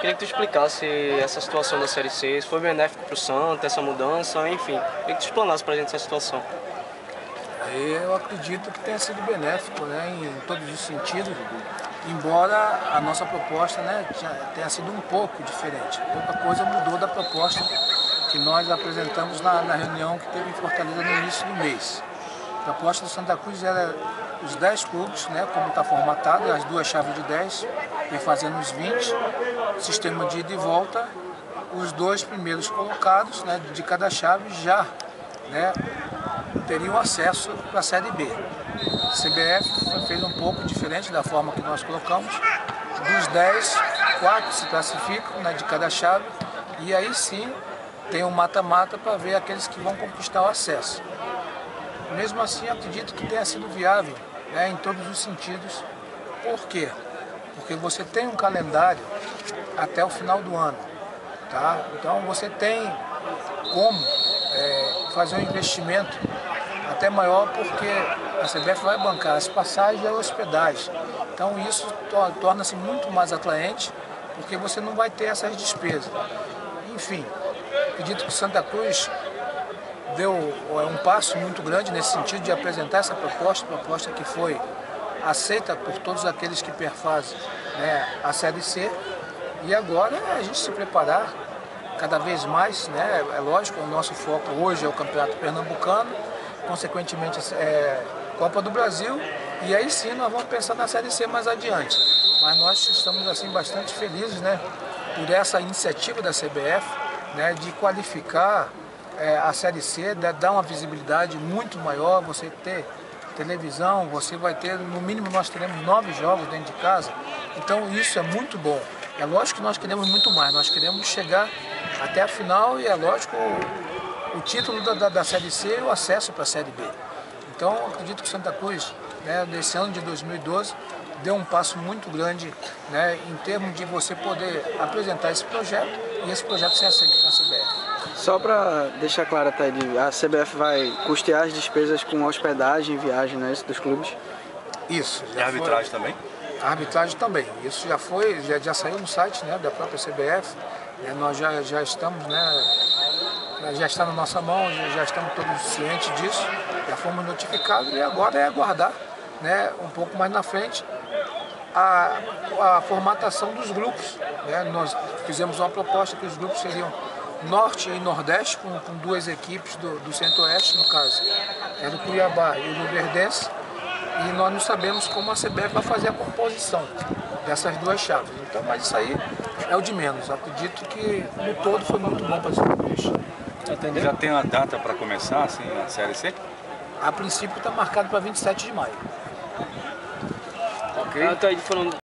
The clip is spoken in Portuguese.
Queria que tu explicasse essa situação da Série C, se foi benéfico para o Santa, essa mudança, enfim. Queria que tu explanasse para a gente essa situação. Eu acredito que tenha sido benéfico né, em todos os sentidos, embora a nossa proposta né, tenha sido um pouco diferente. Pouca coisa mudou da proposta que nós apresentamos na, na reunião que teve em Fortaleza no início do mês. A proposta do Santa Cruz era os 10 clubes, né, como está formatado, as duas chaves de 10, e fazendo os 20, sistema de ida e volta, os dois primeiros colocados né, de cada chave já né, teriam acesso para a Série B. A CBF fez um pouco diferente da forma que nós colocamos. Dos 10, 4 se classificam né, de cada chave e aí sim tem um mata-mata para ver aqueles que vão conquistar o acesso. Mesmo assim, acredito que tenha sido viável né, em todos os sentidos. Por quê? Porque você tem um calendário até o final do ano. Tá? Então você tem como é, fazer um investimento até maior porque a CBF vai bancar as passagens e a hospedagem. Então isso torna-se muito mais atraente porque você não vai ter essas despesas. Enfim, acredito que Santa Cruz deu é, um passo muito grande nesse sentido de apresentar essa proposta, proposta que foi aceita por todos aqueles que perfazem né, a Série C. E agora é a gente se preparar cada vez mais, né? É lógico, o nosso foco hoje é o Campeonato Pernambucano, consequentemente é Copa do Brasil, e aí sim nós vamos pensar na Série C mais adiante. Mas nós estamos assim bastante felizes, né, por essa iniciativa da CBF, né, de qualificar é, a Série C, dar uma visibilidade muito maior, você ter televisão, você vai ter, no mínimo nós teremos nove jogos dentro de casa, então isso é muito bom. É lógico que nós queremos muito mais, nós queremos chegar até a final e é lógico o, o título da, da, da, Série C e o acesso para a Série B. Então acredito que Santa Cruz, né, nesse ano de 2012, deu um passo muito grande né, em termos de você poder apresentar esse projeto e esse projeto ser aceito pela CBF. Só para deixar claro, Taide, a CBF vai custear as despesas com hospedagem e viagem né, dos clubes? Isso. E a arbitragem também? A arbitragem também. Isso já foi, já, já saiu no site né, da própria CBF. Né, nós já, já estamos, né, já está na nossa mão, já, já estamos todos cientes disso, já fomos notificados e agora é aguardar né, um pouco mais na frente a, a formatação dos grupos. Né? Nós fizemos uma proposta que os grupos seriam Norte e Nordeste, com, com duas equipes do, do Centro-Oeste, no caso, é do Cuiabá e do Verdense, e nós não sabemos como a CBF vai fazer a composição dessas duas chaves. Então, mas isso aí é o de menos. Eu acredito que no todo foi muito bom para Cruz. Entendeu? Já tem uma data para começar assim, a Série C? A princípio está marcado para 27 de maio. Ok. Ah, tá aí falando